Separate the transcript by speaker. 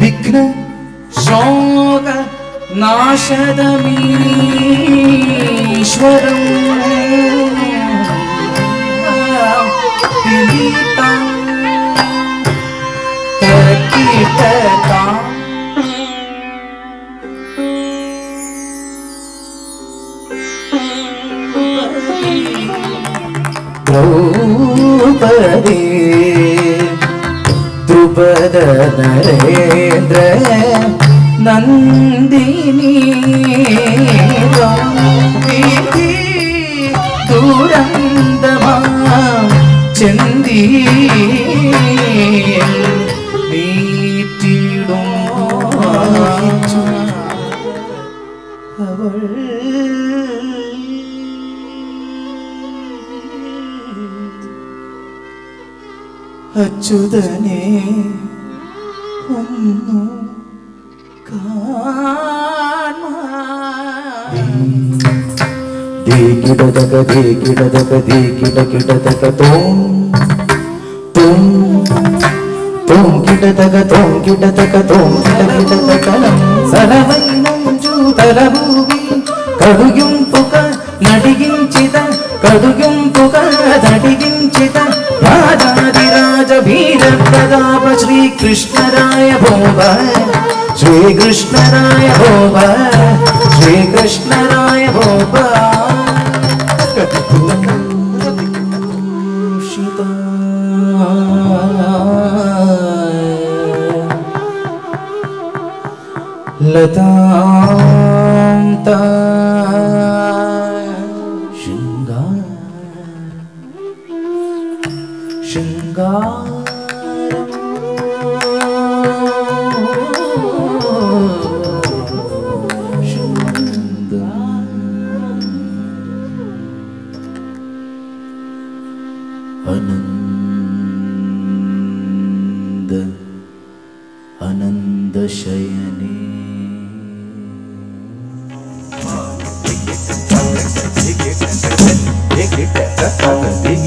Speaker 1: विघ्न शोक नाशदमीश्वरम् ദ്രൗപദേ ദ്രുപദ നരേന്ദ്ര നന്ദിനി ദൂരന്തമാ ചെന്തി നീറ്റിടും. അവൾ അച്യുതനെ ഒന്നു ീകിടതക ധീകിടതക ധീകിടകിടതക തോം തോം തോം കിടതക തോം കിടതക തോം കിടകിടതകലം సలవైనంచు తలభూమి కడుగింపుక నడిగించిత కడుగింపుక श्रीकृष्णराय भोग श्रीकृष्णराय भोग श्रीकृष्णराय भोग लतां लता शृङ्गार शृङ्गार अनन्दशयनि क्रि